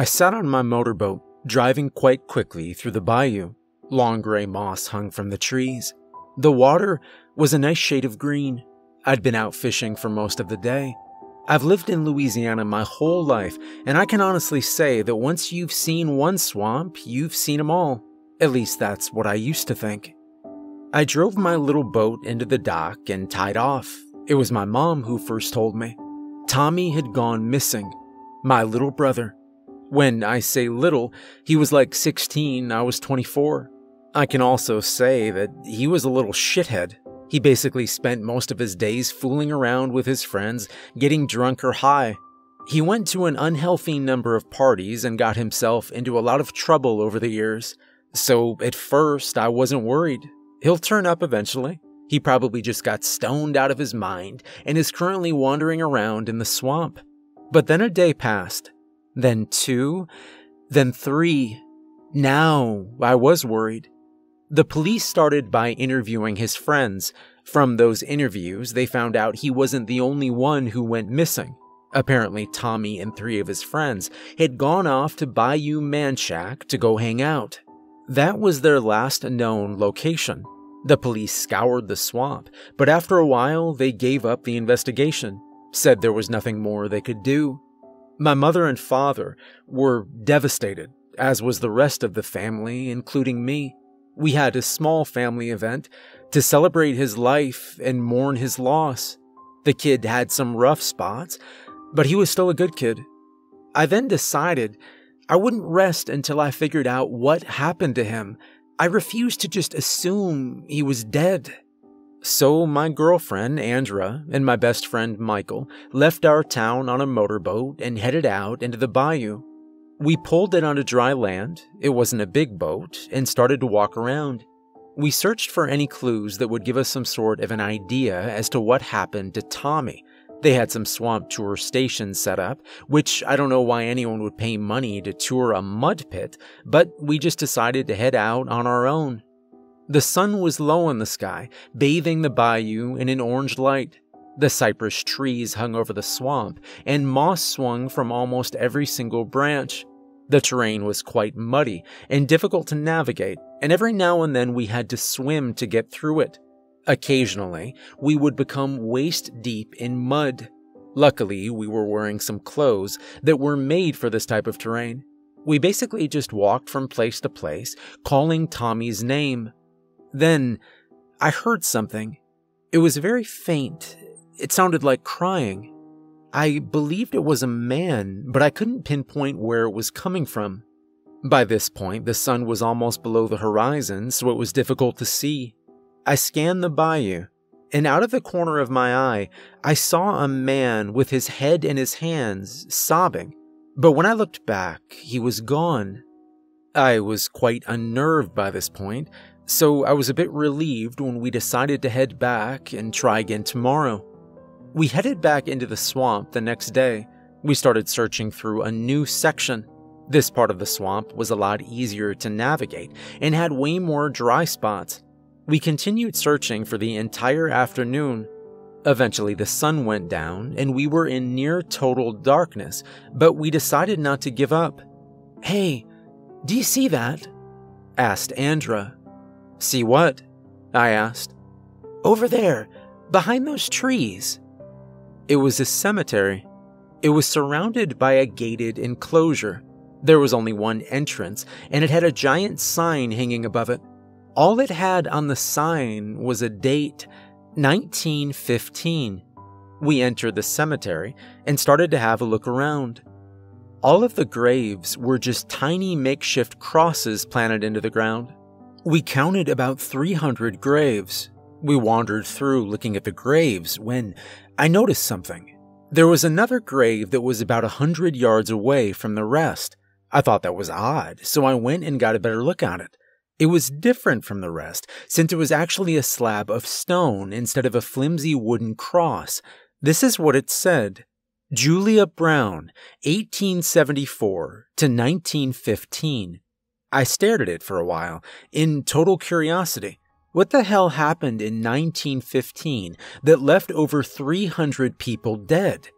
I sat on my motorboat, driving quite quickly through the bayou. Long gray moss hung from the trees. The water was a nice shade of green. I'd been out fishing for most of the day. I've lived in Louisiana my whole life, and I can honestly say that once you've seen one swamp, you've seen them all. At least that's what I used to think. I drove my little boat into the dock and tied off. It was my mom who first told me. Tommy had gone missing. My little brother. When I say little, he was like 16, I was 24. I can also say that he was a little shithead. He basically spent most of his days fooling around with his friends, getting drunk or high. He went to an unhealthy number of parties and got himself into a lot of trouble over the years. So at first, I wasn't worried. He'll turn up eventually. He probably just got stoned out of his mind and is currently wandering around in the swamp. But then a day passed, then two, then three. Now I was worried. The police started by interviewing his friends. From those interviews, they found out he wasn't the only one who went missing. Apparently, Tommy and three of his friends had gone off to Bayou Manchac to go hang out. That was their last known location. The police scoured the swamp, but after a while, they gave up the investigation, said there was nothing more they could do. My mother and father were devastated, as was the rest of the family, including me. We had a small family event to celebrate his life and mourn his loss. The kid had some rough spots, but he was still a good kid. I then decided I wouldn't rest until I figured out what happened to him. I refused to just assume he was dead. So, my girlfriend, Andra, and my best friend, Michael, left our town on a motorboat and headed out into the bayou. We pulled it onto dry land, it wasn't a big boat, and started to walk around. We searched for any clues that would give us some sort of an idea as to what happened to Tommy. They had some swamp tour stations set up, which I don't know why anyone would pay money to tour a mud pit, but we just decided to head out on our own. The sun was low in the sky, bathing the bayou in an orange light. The cypress trees hung over the swamp, and moss swung from almost every single branch. The terrain was quite muddy and difficult to navigate, and every now and then we had to swim to get through it. Occasionally, we would become waist deep in mud. Luckily, we were wearing some clothes that were made for this type of terrain. We basically just walked from place to place, calling Tommy's name. Then I heard something. It was very faint. It sounded like crying. I believed it was a man, but I couldn't pinpoint where it was coming from. By this point, the sun was almost below the horizon, so it was difficult to see. I scanned the bayou, and out of the corner of my eye, I saw a man with his head in his hands, sobbing. But when I looked back, he was gone. I was quite unnerved by this point, so I was a bit relieved when we decided to head back and try again tomorrow. We headed back into the swamp the next day. We started searching through a new section. This part of the swamp was a lot easier to navigate and had way more dry spots. We continued searching for the entire afternoon. Eventually, the sun went down and we were in near total darkness, but we decided not to give up. Hey, do you see that? asked Andra. See what? I asked. Over there, behind those trees. It was a cemetery. It was surrounded by a gated enclosure. There was only one entrance, and it had a giant sign hanging above it. All it had on the sign was a date 1915. We entered the cemetery and started to have a look around. All of the graves were just tiny makeshift crosses planted into the ground. We counted about 300 graves. We wandered through looking at the graves when I noticed something. There was another grave that was about a hundred yards away from the rest. I thought that was odd, so I went and got a better look at it. It was different from the rest, since it was actually a slab of stone instead of a flimsy wooden cross. This is what it said Julia Brown, 1874 to 1915. I stared at it for a while, in total curiosity. What the hell happened in 1915 that left over 300 people dead?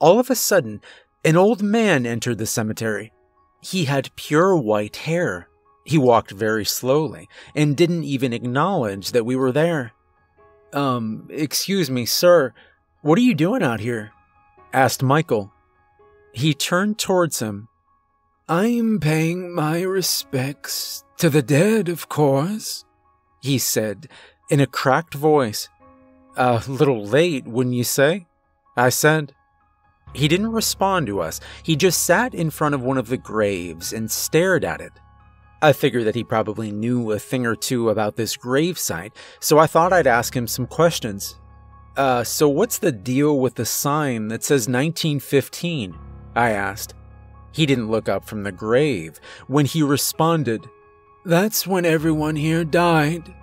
All of a sudden, an old man entered the cemetery. He had pure white hair. He walked very slowly and didn't even acknowledge that we were there. Um, excuse me, sir. What are you doing out here? asked Michael. He turned towards him. I'm paying my respects to the dead, of course, he said in a cracked voice. A little late, wouldn't you say? I said. He didn't respond to us. He just sat in front of one of the graves and stared at it. I figured that he probably knew a thing or two about this gravesite, so I thought I'd ask him some questions. Uh, so what's the deal with the sign that says 1915? I asked. He didn't look up from the grave when he responded, That's when everyone here died,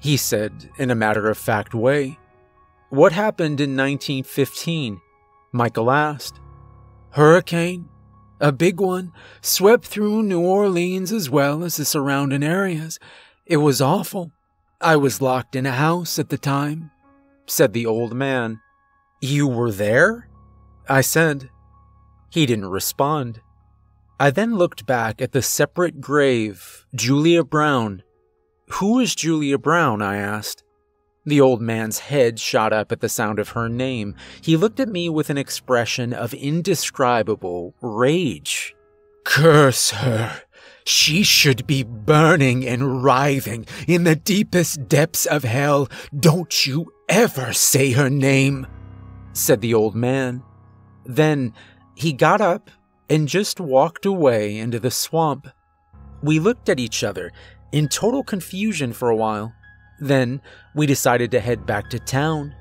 he said in a matter of fact way. What happened in 1915? Michael asked. Hurricane, a big one, swept through New Orleans as well as the surrounding areas. It was awful. I was locked in a house at the time, said the old man. You were there? I said. He didn't respond. I then looked back at the separate grave, Julia Brown. Who is Julia Brown? I asked. The old man's head shot up at the sound of her name. He looked at me with an expression of indescribable rage. Curse her! She should be burning and writhing in the deepest depths of hell. Don't you ever say her name, said the old man. Then he got up and just walked away into the swamp. We looked at each other in total confusion for a while. Then we decided to head back to town.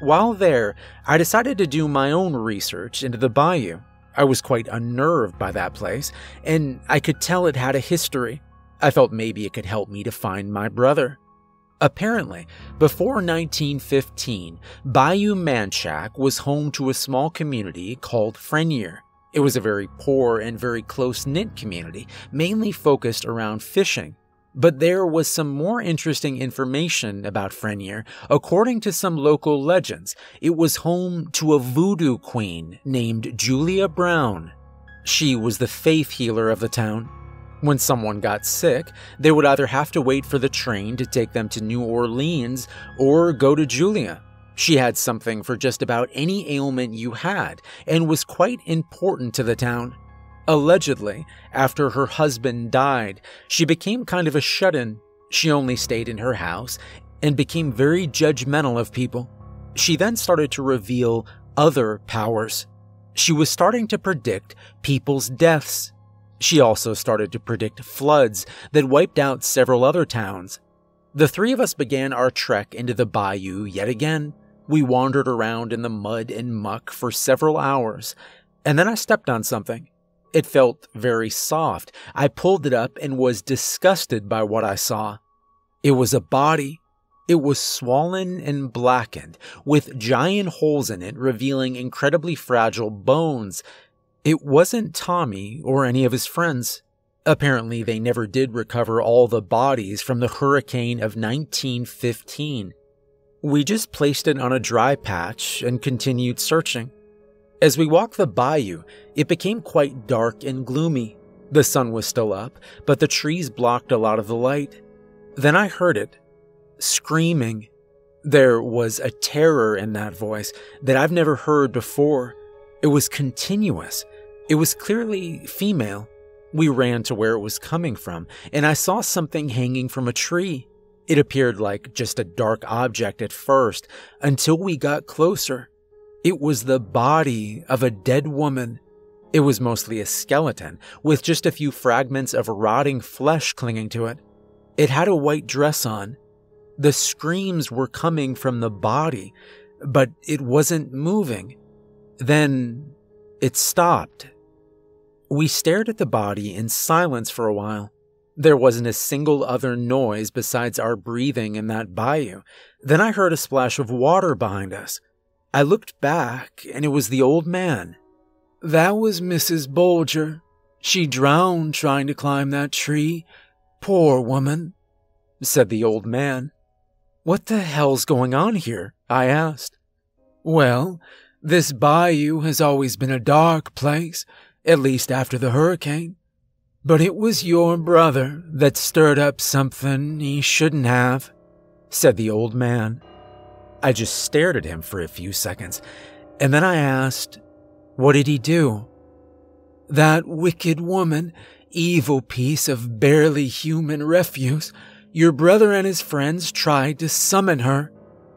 While there, I decided to do my own research into the bayou. I was quite unnerved by that place, and I could tell it had a history. I felt maybe it could help me to find my brother. Apparently, before 1915, Bayou Manchac was home to a small community called Frenier. It was a very poor and very close knit community, mainly focused around fishing. But there was some more interesting information about Frenier. According to some local legends, it was home to a voodoo queen named Julia Brown. She was the faith healer of the town. When someone got sick, they would either have to wait for the train to take them to New Orleans or go to Julia. She had something for just about any ailment you had and was quite important to the town. Allegedly, after her husband died, she became kind of a shut in. She only stayed in her house and became very judgmental of people. She then started to reveal other powers. She was starting to predict people's deaths. She also started to predict floods that wiped out several other towns. The three of us began our trek into the bayou yet again. We wandered around in the mud and muck for several hours, and then I stepped on something. It felt very soft. I pulled it up and was disgusted by what I saw. It was a body. It was swollen and blackened, with giant holes in it revealing incredibly fragile bones. It wasn't Tommy or any of his friends. Apparently, they never did recover all the bodies from the hurricane of 1915. We just placed it on a dry patch and continued searching. As we walked the bayou, it became quite dark and gloomy. The sun was still up, but the trees blocked a lot of the light. Then I heard it screaming. There was a terror in that voice that I've never heard before. It was continuous. It was clearly female. We ran to where it was coming from, and I saw something hanging from a tree. It appeared like just a dark object at first, until we got closer. It was the body of a dead woman. It was mostly a skeleton, with just a few fragments of rotting flesh clinging to it. It had a white dress on. The screams were coming from the body, but it wasn't moving. Then it stopped. We stared at the body in silence for a while. There wasn't a single other noise besides our breathing in that bayou. Then I heard a splash of water behind us. I looked back, and it was the old man. That was Mrs. Bolger. She drowned trying to climb that tree. Poor woman, said the old man. What the hell's going on here? I asked. Well, this bayou has always been a dark place, at least after the hurricane. But it was your brother that stirred up something he shouldn't have, said the old man. I just stared at him for a few seconds, and then I asked, What did he do? That wicked woman, evil piece of barely human refuse, your brother and his friends tried to summon her.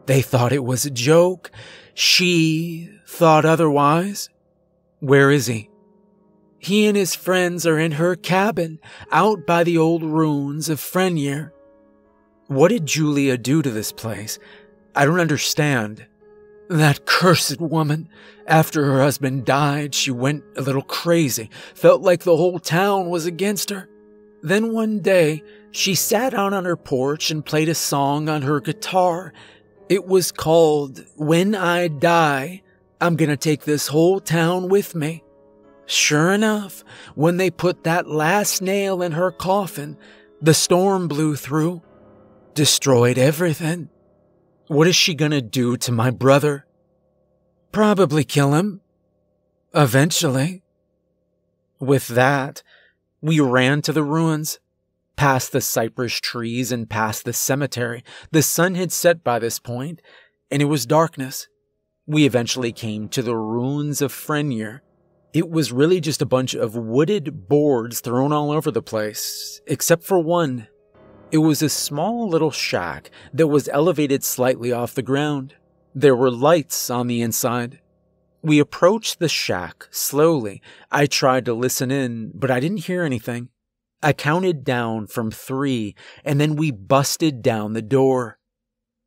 They thought it was a joke. She thought otherwise. Where is he? He and his friends are in her cabin, out by the old ruins of Frenier. What did Julia do to this place? I don't understand. That cursed woman. After her husband died, she went a little crazy, felt like the whole town was against her. Then one day, she sat out on her porch and played a song on her guitar. It was called When I Die, I'm gonna take this whole town with me. Sure enough, when they put that last nail in her coffin, the storm blew through, destroyed everything. What is she gonna do to my brother? Probably kill him. Eventually. With that, we ran to the ruins, past the cypress trees and past the cemetery. The sun had set by this point, and it was darkness. We eventually came to the ruins of Frenier. It was really just a bunch of wooded boards thrown all over the place, except for one. It was a small little shack that was elevated slightly off the ground. There were lights on the inside. We approached the shack slowly. I tried to listen in, but I didn't hear anything. I counted down from three, and then we busted down the door.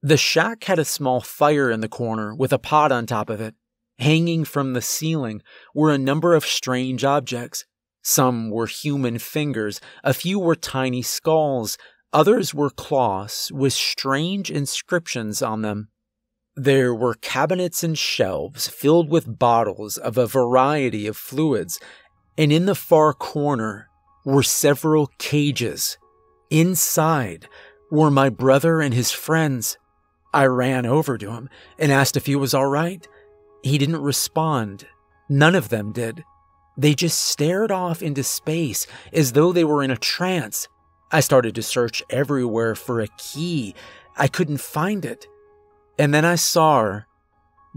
The shack had a small fire in the corner with a pot on top of it. Hanging from the ceiling were a number of strange objects. Some were human fingers, a few were tiny skulls, others were cloths with strange inscriptions on them. There were cabinets and shelves filled with bottles of a variety of fluids, and in the far corner were several cages. Inside were my brother and his friends. I ran over to him and asked if he was all right. He didn't respond. None of them did. They just stared off into space as though they were in a trance. I started to search everywhere for a key. I couldn't find it. And then I saw her,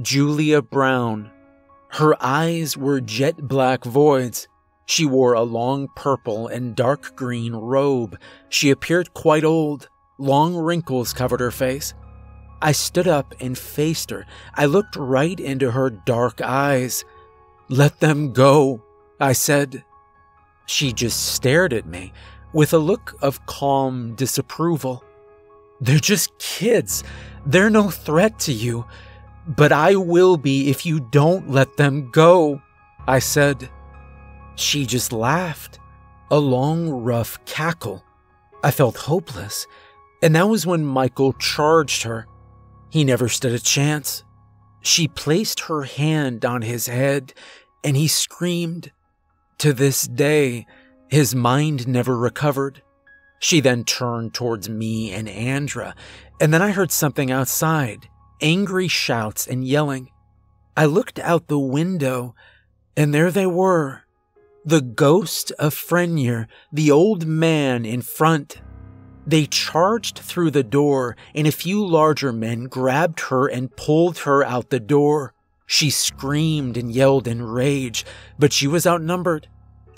Julia Brown. Her eyes were jet black voids. She wore a long purple and dark green robe. She appeared quite old. Long wrinkles covered her face. I stood up and faced her. I looked right into her dark eyes. Let them go, I said. She just stared at me with a look of calm disapproval. They're just kids. They're no threat to you. But I will be if you don't let them go, I said. She just laughed. A long, rough cackle. I felt hopeless. And that was when Michael charged her. He never stood a chance. She placed her hand on his head and he screamed. To this day, his mind never recovered. She then turned towards me and Andra, and then I heard something outside angry shouts and yelling. I looked out the window, and there they were the ghost of Frenier, the old man in front. They charged through the door, and a few larger men grabbed her and pulled her out the door. She screamed and yelled in rage, but she was outnumbered.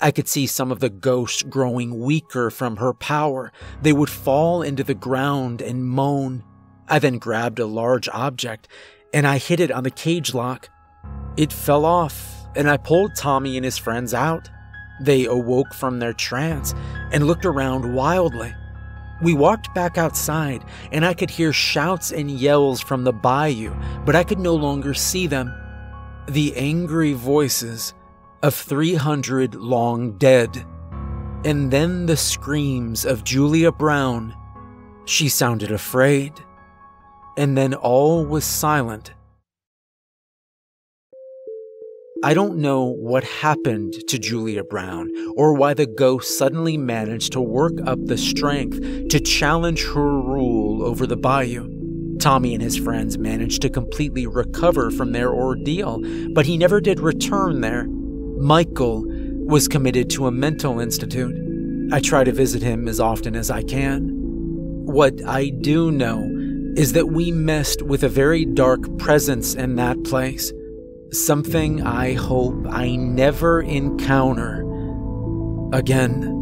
I could see some of the ghosts growing weaker from her power. They would fall into the ground and moan. I then grabbed a large object and I hit it on the cage lock. It fell off, and I pulled Tommy and his friends out. They awoke from their trance and looked around wildly. We walked back outside, and I could hear shouts and yells from the bayou, but I could no longer see them. The angry voices of 300 long dead. And then the screams of Julia Brown. She sounded afraid. And then all was silent. I don't know what happened to Julia Brown or why the ghost suddenly managed to work up the strength to challenge her rule over the bayou. Tommy and his friends managed to completely recover from their ordeal, but he never did return there. Michael was committed to a mental institute. I try to visit him as often as I can. What I do know is that we messed with a very dark presence in that place. Something I hope I never encounter again.